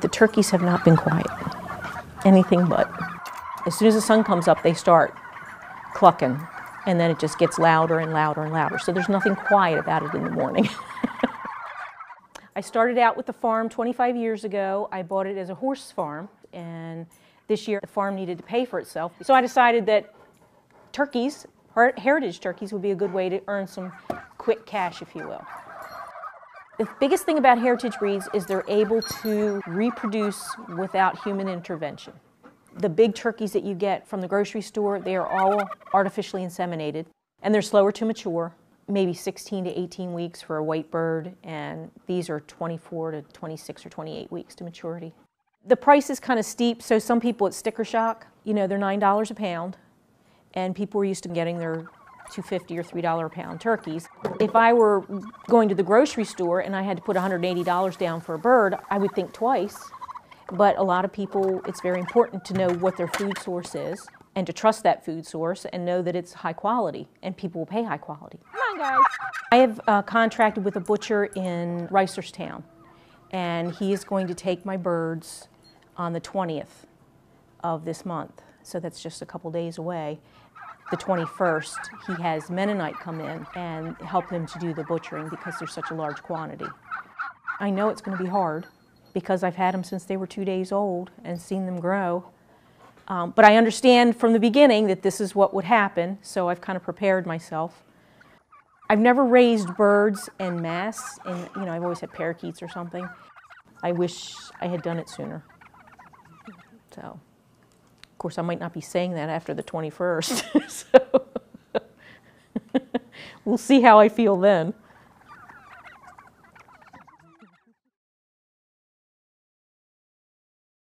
The turkeys have not been quiet, anything but. As soon as the sun comes up, they start clucking, and then it just gets louder and louder and louder. So there's nothing quiet about it in the morning. I started out with the farm 25 years ago. I bought it as a horse farm, and this year the farm needed to pay for itself. So I decided that turkeys, heritage turkeys, would be a good way to earn some quick cash, if you will. The biggest thing about heritage breeds is they're able to reproduce without human intervention. The big turkeys that you get from the grocery store, they are all artificially inseminated and they're slower to mature, maybe 16 to 18 weeks for a white bird, and these are 24 to 26 or 28 weeks to maturity. The price is kind of steep, so some people it's sticker shock. You know, they're $9 a pound, and people are used to getting their 250 or $3 a pound turkeys. If I were going to the grocery store and I had to put $180 down for a bird, I would think twice. But a lot of people, it's very important to know what their food source is and to trust that food source and know that it's high quality and people will pay high quality. Come on, guys. I have uh, contracted with a butcher in Reisterstown and he is going to take my birds on the 20th of this month. So that's just a couple days away the 21st, he has Mennonite come in and help him to do the butchering because there's such a large quantity. I know it's going to be hard because I've had them since they were two days old and seen them grow. Um, but I understand from the beginning that this is what would happen, so I've kind of prepared myself. I've never raised birds en masse, and you know I've always had parakeets or something. I wish I had done it sooner. So. Of course, I might not be saying that after the 21st. so we'll see how I feel then.